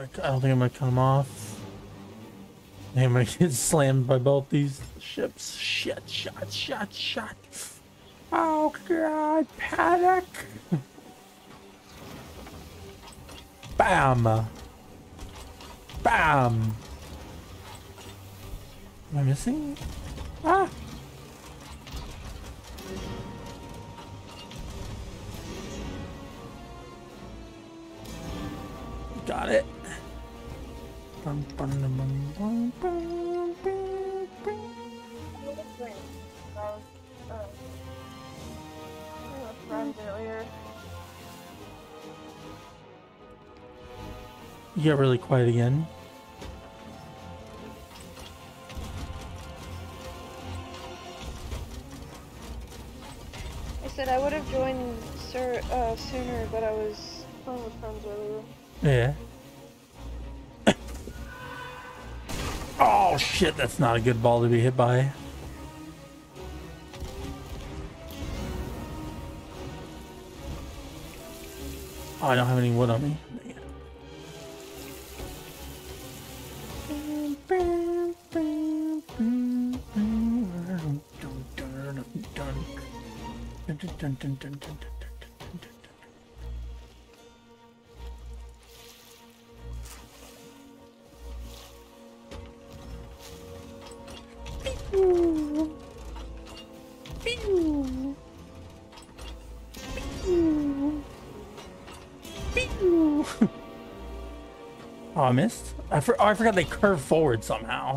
I don't think I'm gonna him off. I'm gonna get slammed by both these ships. Shit! Shot! Shot! Shot! Oh god! Panic! Bam! Bam! Am I missing? Ah! Got it. You get really quiet again. I said I would have joined sir, uh, sooner, but I was playing with friends earlier. Yeah. Oh shit, that's not a good ball to be hit by. Oh, I don't have any wood on me. Oh, I missed? I, for, oh, I forgot they curve forward somehow.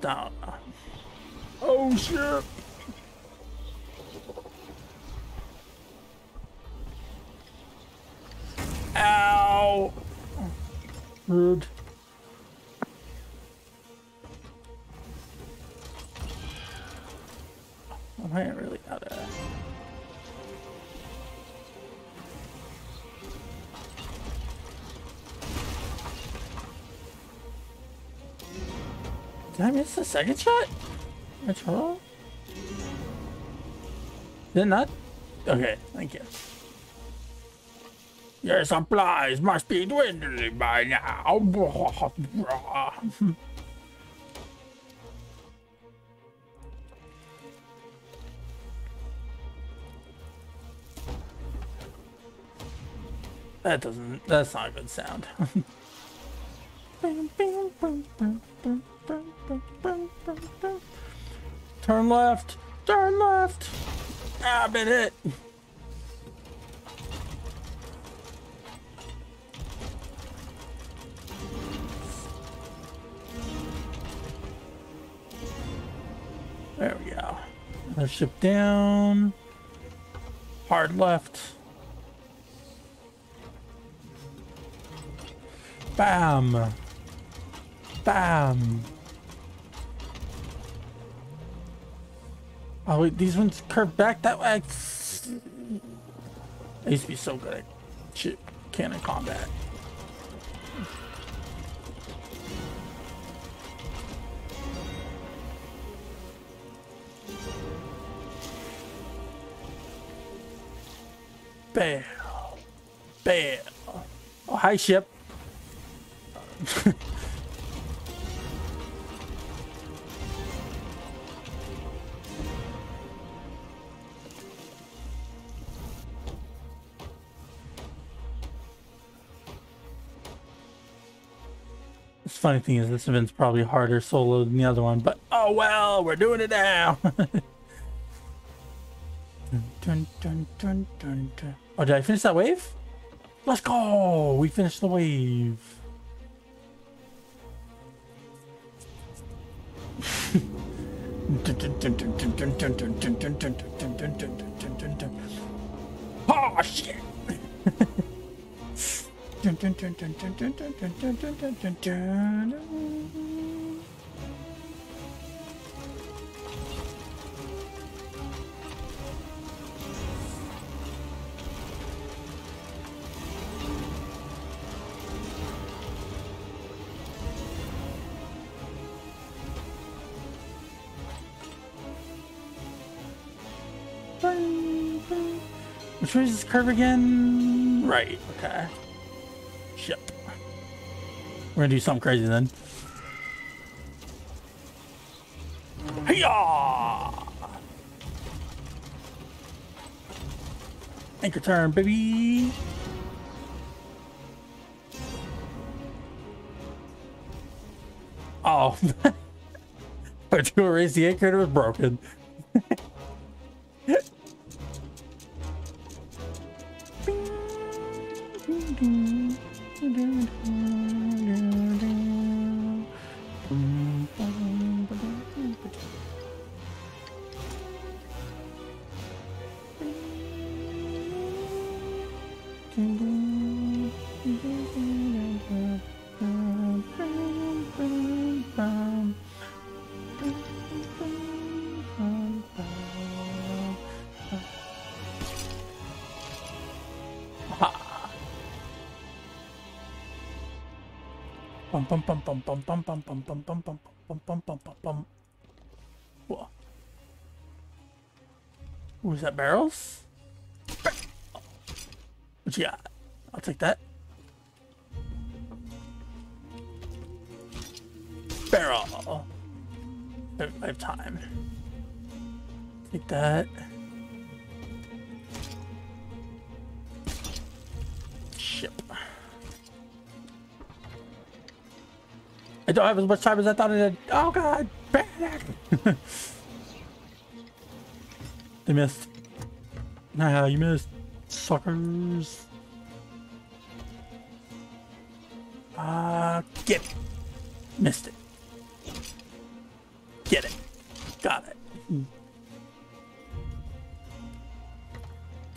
Down. Oh, shit! Did I miss the second shot? That's one? Did it not? Okay, thank you. Your supplies must be dwindling by now. that doesn't, that's not a good sound. Turn left. Turn left. Ah, I've been hit. There we go. Ship down. Hard left. Bam. Bam. Oh, wait, these ones curve back that way. I used to be so good at shit cannon combat. Bam. Bam. Oh, hi, ship. funny thing is, this event's probably harder solo than the other one, but oh well, we're doing it now. dun, dun, dun, dun, dun. Oh, did I finish that wave? Let's go! We finished the wave. Oh shit! Which way is this curve again? Right, okay. We're gonna do something crazy then. Hiya! Anchor turn, baby! Oh. I to erase the anchor, it was broken. Bum bum bum bum bum bum bum bum bum bum bum bum bum bum bum. Whoa. Was that barrels? What got? I'll take that. Barrel. I have time. Take that. I don't have as much time as I thought I did. Oh god, panic! they missed. Nah, you missed. Suckers. Uh, get it. Missed it. Get it. Got it.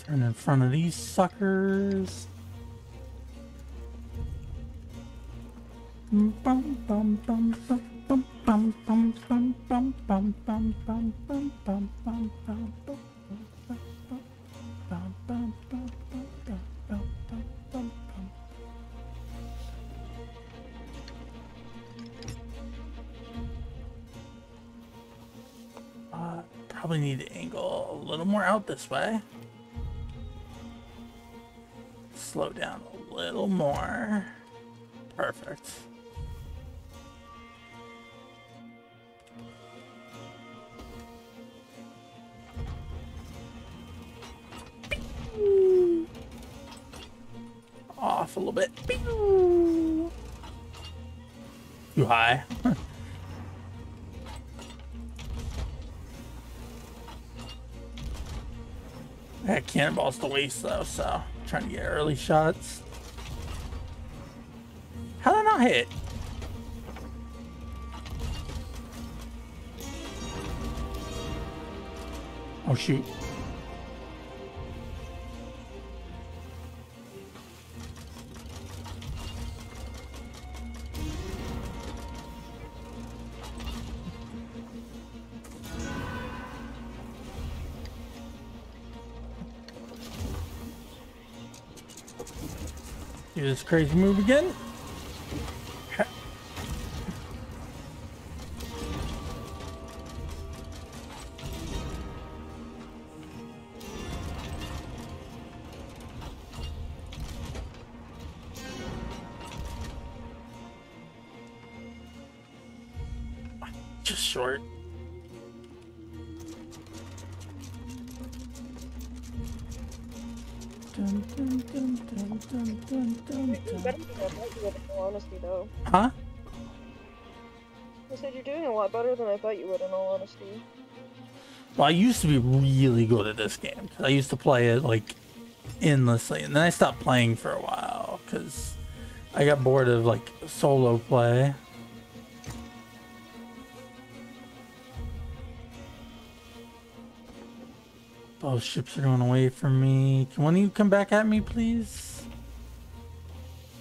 Turn in front of these suckers. Uh, probably need to angle a little more out this way. Slow down a little more. Perfect. Little bit. Too high. That cannonball's the waste though, so trying to get early shots. How did I not hit? Oh shoot. This crazy move again. I used to be really good at this game I used to play it like endlessly, and then I stopped playing for a while because I got bored of like solo play. Both ships are going away from me. Can one of you come back at me, please?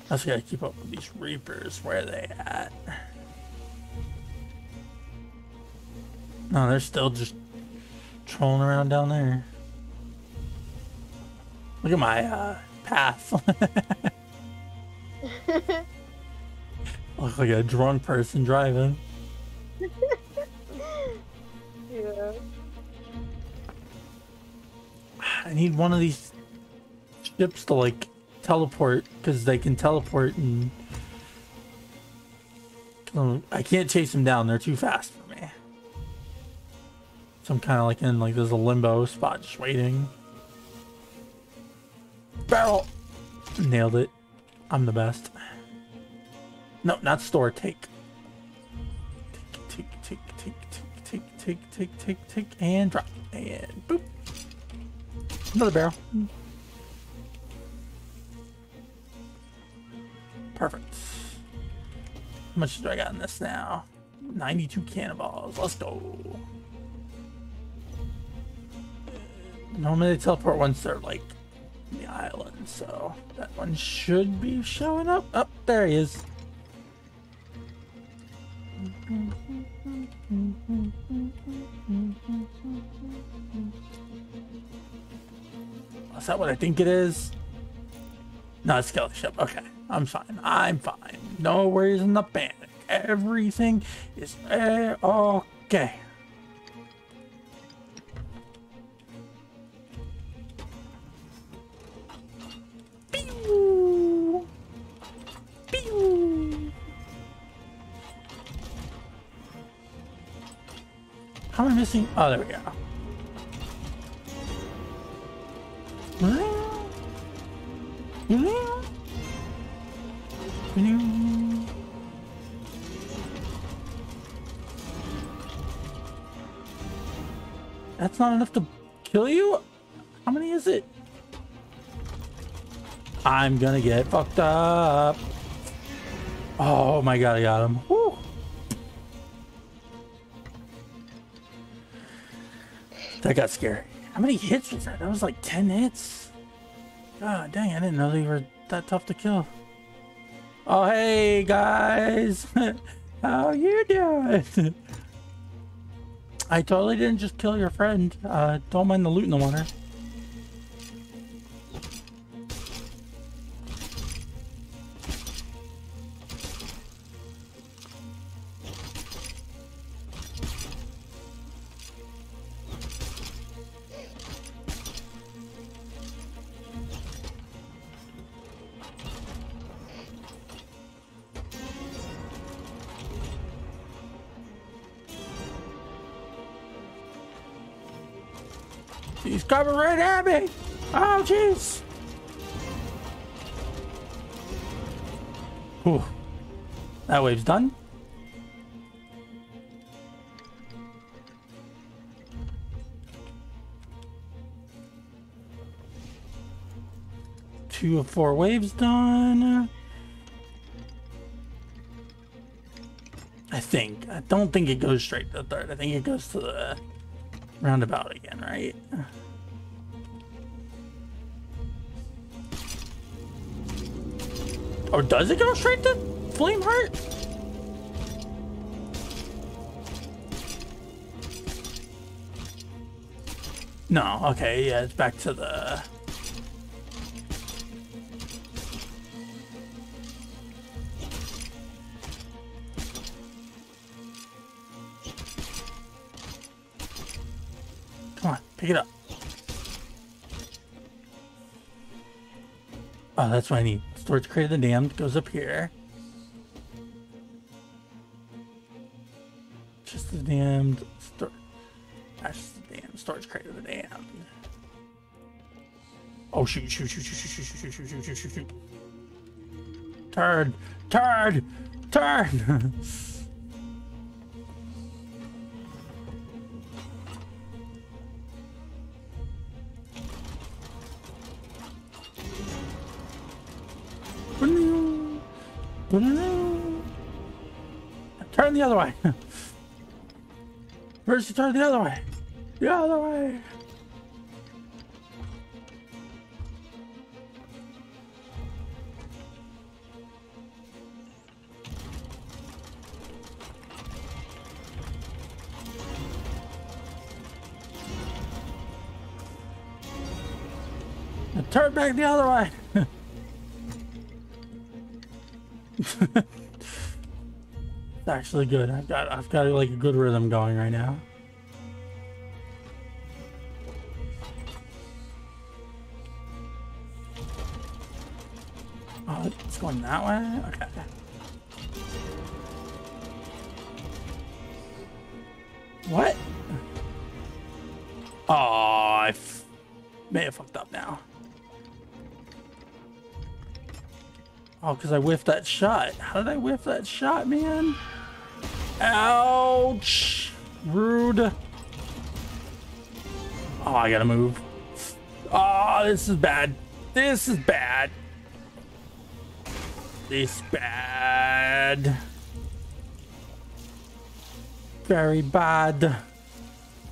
I just gotta keep up with these reapers. Where are they at? No, they're still just trolling around down there. Look at my uh, path. Look like a drunk person driving. Yeah. I need one of these ships to like teleport because they can teleport and I can't chase them down. They're too fast. So I'm kind of like in like there's a limbo spot just waiting. Barrel! Nailed it. I'm the best. No, not store. Take. Take, take, take, take, take, take, take, take, take, and drop. And boop. Another barrel. Perfect. How much do I got in this now? 92 cannonballs. Let's go. Normally they teleport once they're like the island, so that one should be showing up. Up oh, there he is. Is that what I think it is? No, it's skeleton ship. Okay. I'm fine. I'm fine. No worries in the panic. Everything is uh, okay. Missing? Oh, there we go. That's not enough to kill you? How many is it? I'm gonna get fucked up. Oh my god, I got him. Woo. That got scary. How many hits was that? That was like 10 hits. God dang, I didn't know they were that tough to kill. Oh, hey guys, how you doing? I totally didn't just kill your friend. Uh, don't mind the loot in the water. Coming right at me. Oh, jeez. Whew. That wave's done. Two of four waves done. I think. I don't think it goes straight to the third. I think it goes to the roundabout again, right? Or does it go straight to Flameheart? No, okay, yeah, it's back to the... pick it up. Oh, that's what I need. Storage crate of the damned goes up here. Just the damned. Stor That's the damn storage crate of the damned. Oh shoot! Shoot! Shoot! Shoot! Shoot! Shoot! Shoot! Shoot! Shoot! Shoot! Shoot! Turd! Turd! Turd! Other way. Where's the turn the other way? The other way. Turn back the other way. it's actually good. I've got I've got like a good rhythm going right now. Oh, it's going that way? Okay. What? Oh, I may have fucked up now. Oh, because I whiffed that shot. How did I whiff that shot, man? Ouch! Rude. Oh, I gotta move. Oh, this is bad. This is bad. This bad. Very bad.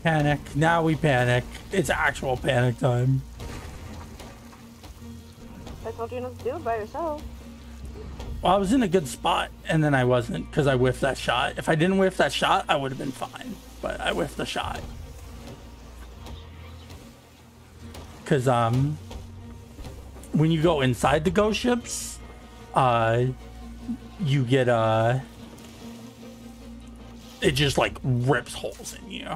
Panic. Now we panic. It's actual panic time. I told you not to do it by yourself. Well, I was in a good spot, and then I wasn't because I whiffed that shot. If I didn't whiff that shot, I would have been fine. But I whiffed the shot. Because um, when you go inside the ghost ships, uh, you get uh, it just like rips holes in you.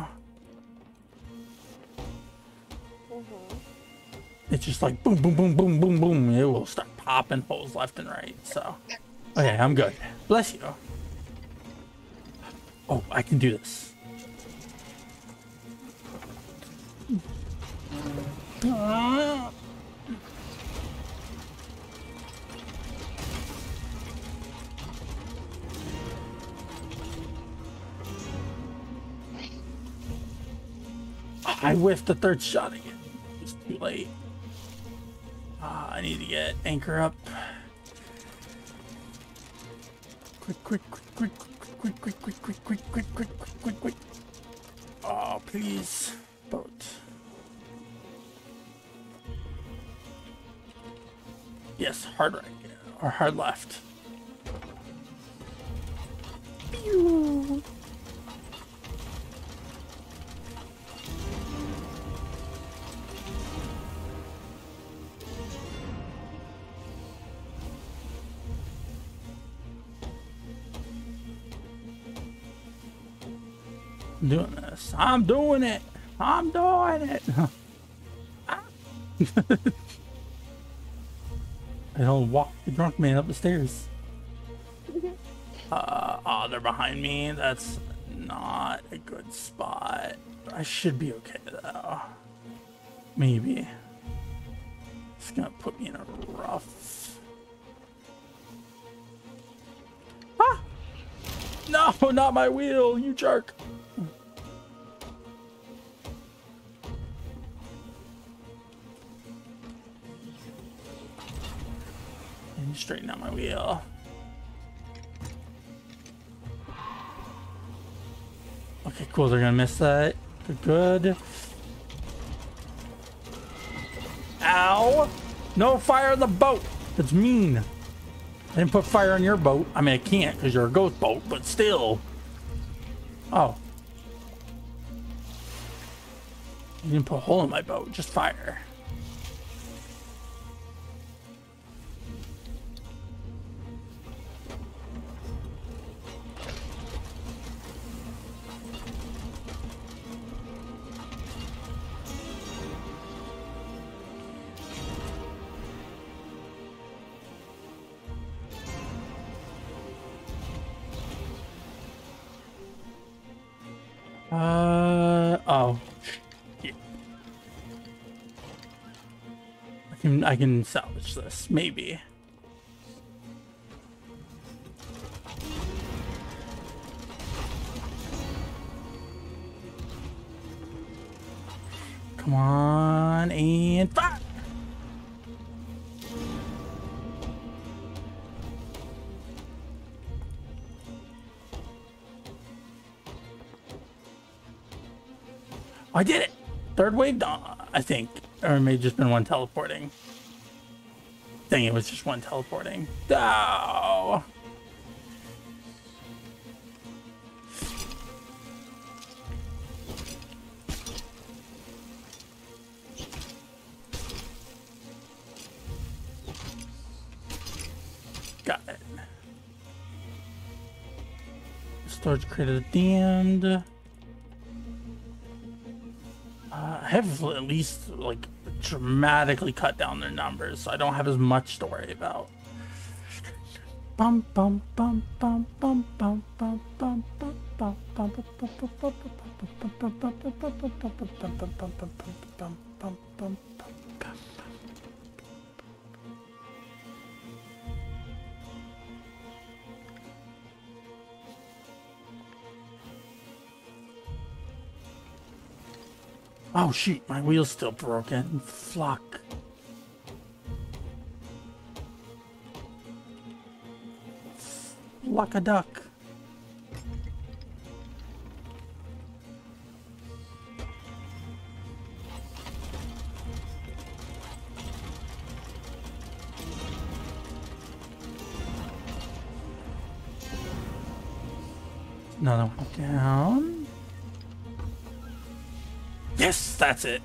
It's just like boom, boom, boom, boom, boom, boom. It will start popping holes left and right. So, okay, I'm good. Bless you. Oh, I can do this. I whiffed the third shot again. It's too late. Ah, I need to get anchor up. Quick, quick, quick, quick, quick, quick, quick, quick, quick, quick, quick, quick, quick, quick, quick. Oh, please, boat. Yes, hard right or hard left. Pew. I'm doing this. I'm doing it. I'm doing it. I don't walk the drunk man up the stairs. Uh, oh, they're behind me. That's not a good spot. I should be okay though. Maybe. It's gonna put me in a rough. Ah! No, not my wheel, you jerk. Straighten out my wheel. Okay, cool. They're gonna miss that. Good. good. Ow! No fire on the boat. That's mean. I didn't put fire on your boat. I mean, I can't because you're a ghost boat, but still. Oh. You didn't put a hole in my boat, just fire. I can salvage this, maybe. Come on and fire! I did it! Third wave, I think. Or it may have just been one teleporting. Dang, it was just one teleporting. Oh! Got it. Storage created damned. Uh, I have at least like dramatically cut down their numbers, so I don't have as much to worry about. bum bum bum bum bum bum bum bum bum bum bum Oh shit, my wheel's still broken. Fuck. Luck a duck. That's it.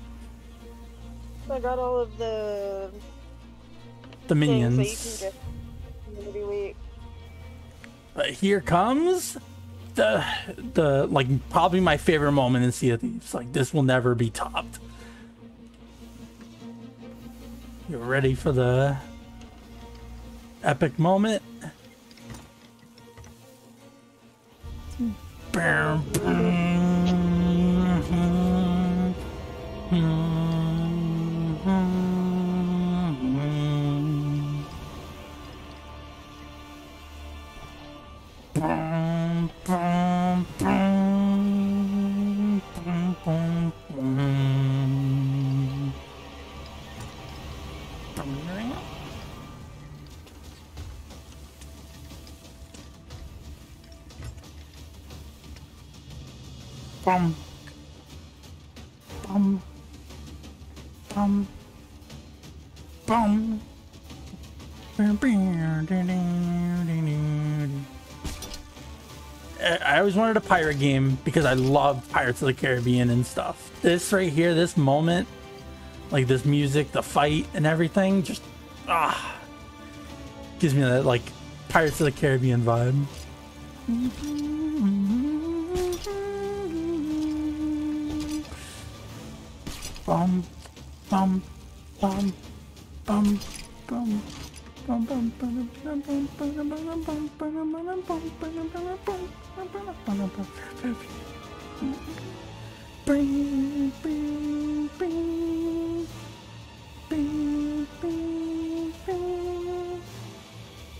I got all of the The minions. that you can get every week. But here comes the the like probably my favorite moment in Sea of Thieves. Like this will never be topped. You're ready for the epic moment? Bum, wanted a pirate game because I love Pirates of the Caribbean and stuff. This right here, this moment, like this music, the fight, and everything, just ah, gives me that like Pirates of the Caribbean vibe. Bum,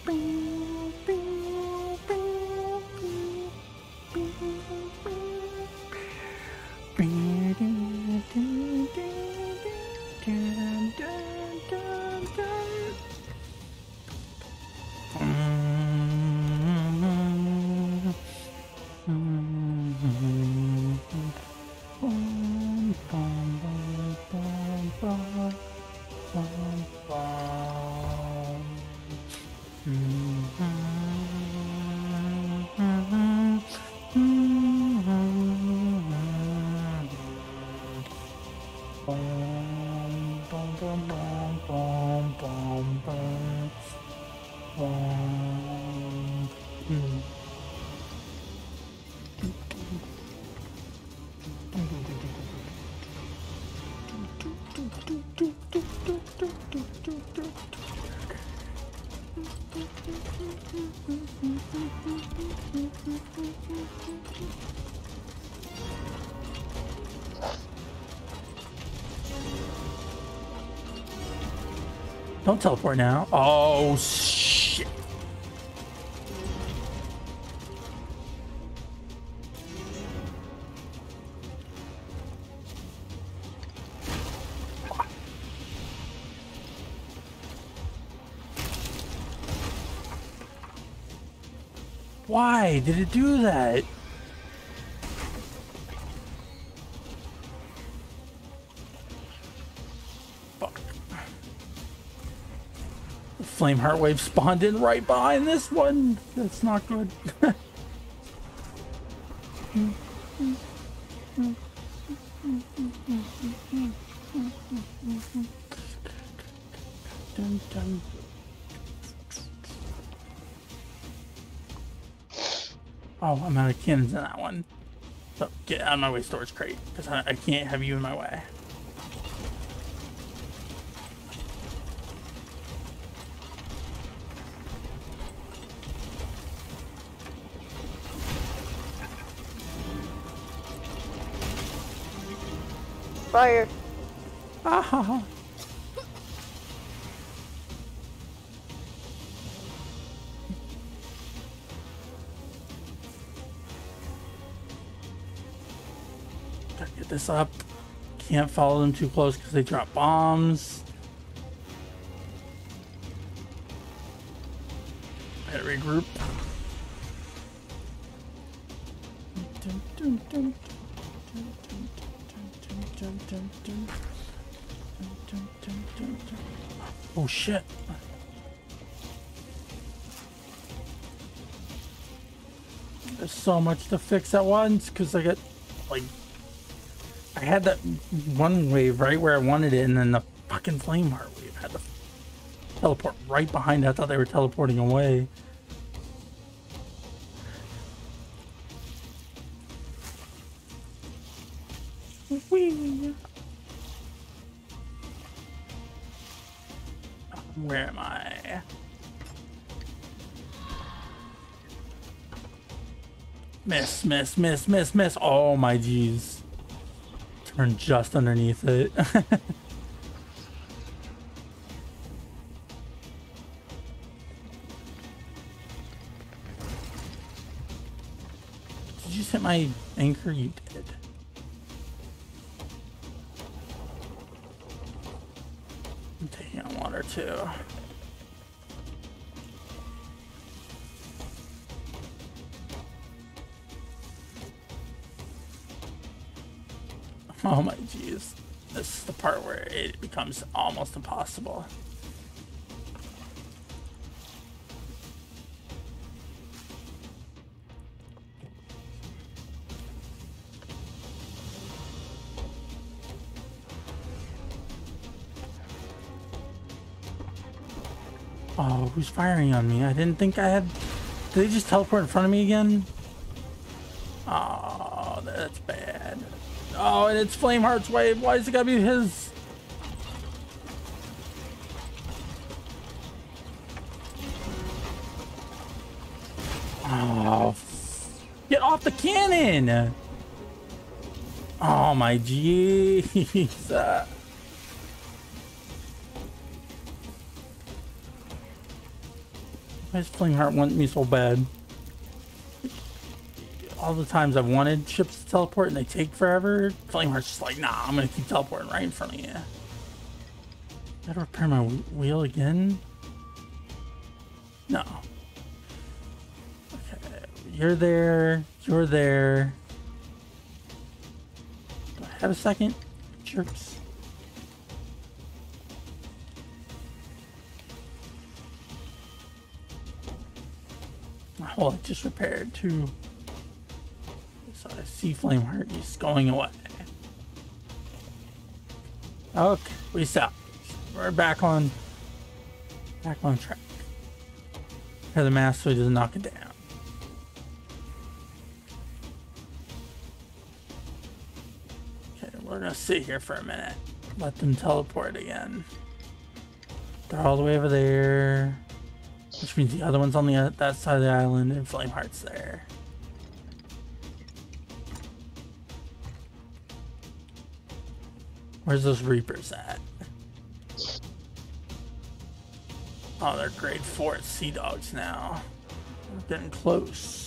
Bing, Don't teleport now. Oh shit. Why did it do that? Flame heart wave spawned in right behind this one. That's not good. dun, dun. Oh, I'm out of cannons in that one. So get out of my way, storage crate, because I, I can't have you in my way. Fire. Ah. Gotta get this up. Can't follow them too close because they drop bombs. So much to fix at once because I got like I had that one wave right where I wanted it and then the fucking Flameheart wave had to teleport right behind it. I thought they were teleporting away. Where am I? Miss, miss, miss, miss, miss. Oh my jeez. Turn just underneath it. Did you hit my anchor? You did. I'm taking on water too. Becomes almost impossible. Oh, who's firing on me? I didn't think I had... Did they just teleport in front of me again? Oh, that's bad. Oh, and it's Flameheart's wave. Why is it gotta be his? Get off the cannon! Oh my jeez. Uh, Why does Flameheart want me so bad? all the times I've wanted ships to teleport and they take forever, Flameheart's just like, nah, I'm gonna keep teleporting right in front of you. Gotta repair my wheel again? No. You're there, you're there. Do I have a second? Jerks. My hole I just repaired too. So sea flame Flameheart is going away. Okay, we stop. We're back on back on track. Here the mask so he doesn't knock it down. We're gonna sit here for a minute. Let them teleport again. They're all the way over there. Which means the other one's on the uh, that side of the island and Flameheart's there. Where's those Reapers at? Oh, they're grade 4 Sea Dogs now. We're getting close.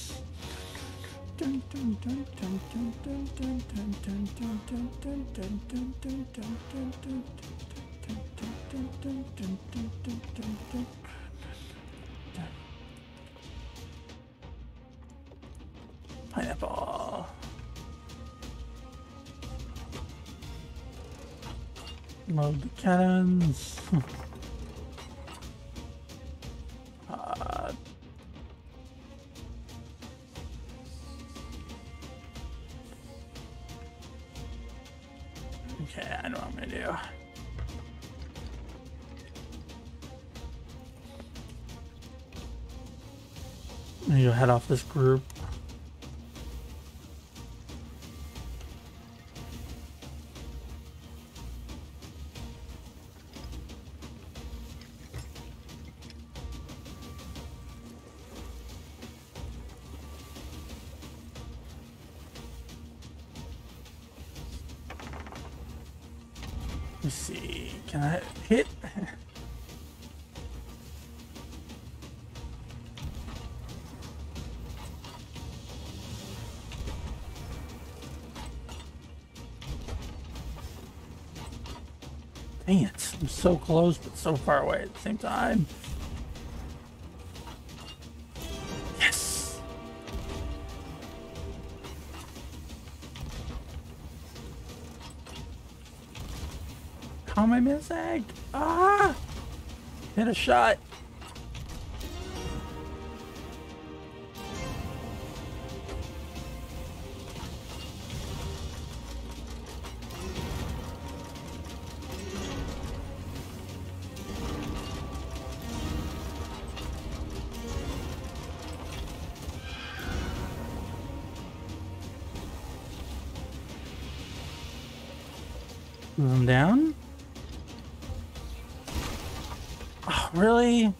Pineapple. Load the cannons. okay, I know what I'm gonna do. I'm gonna go head off this group. So close, but so far away at the same time. Yes! How am I missing? Ah! Hit a shot. Down. Oh, really?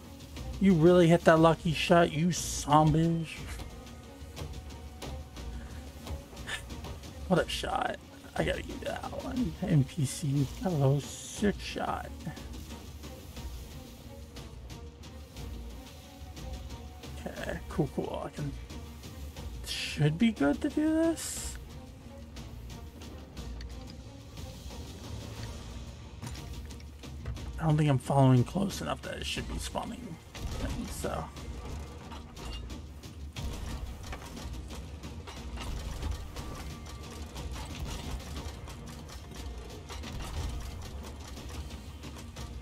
You really hit that lucky shot, you son What a shot. I gotta give that one. NPC, hello, sick shot. Okay, cool, cool. I can... Should be good to do this. Don't think I'm following close enough that it should be spawning things, so.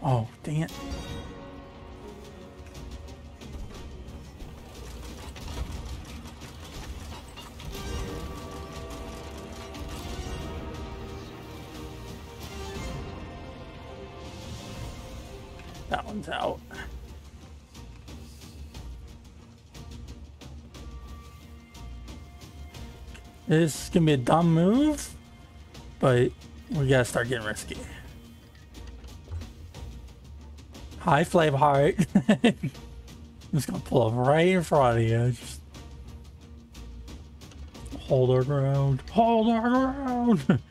Oh, dang it. This is gonna be a dumb move, but we gotta start getting risky. Hi, Flameheart. I'm just gonna pull up right in front of you. Just hold our ground. Hold our ground.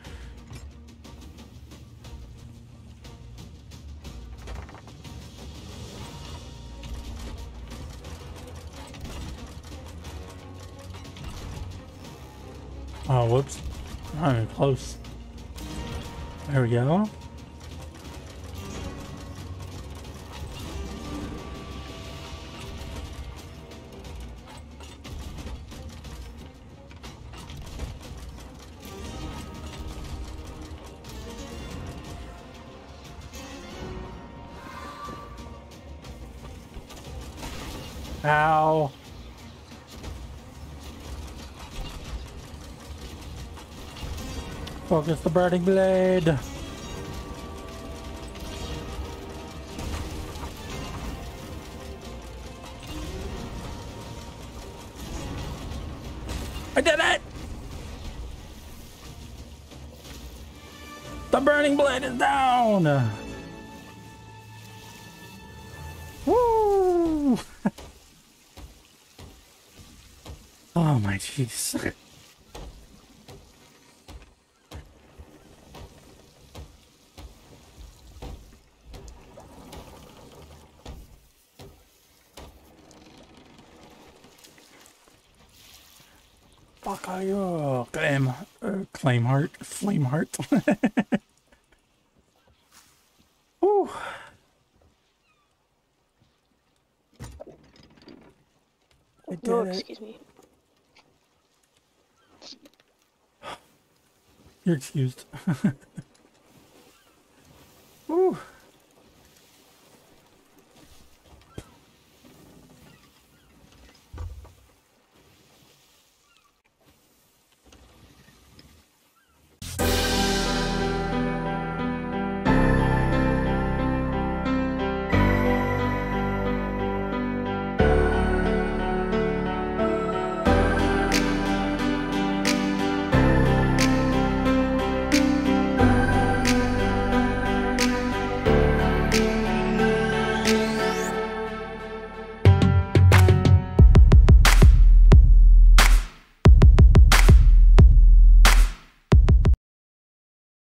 There we go. Focus the burning blade. I did it! The burning blade is down! Woo! oh my jeez. Fuck are you? Claim, uh, claim heart, Flameheart. Ooh. I did Oh, it. excuse me. You're excused.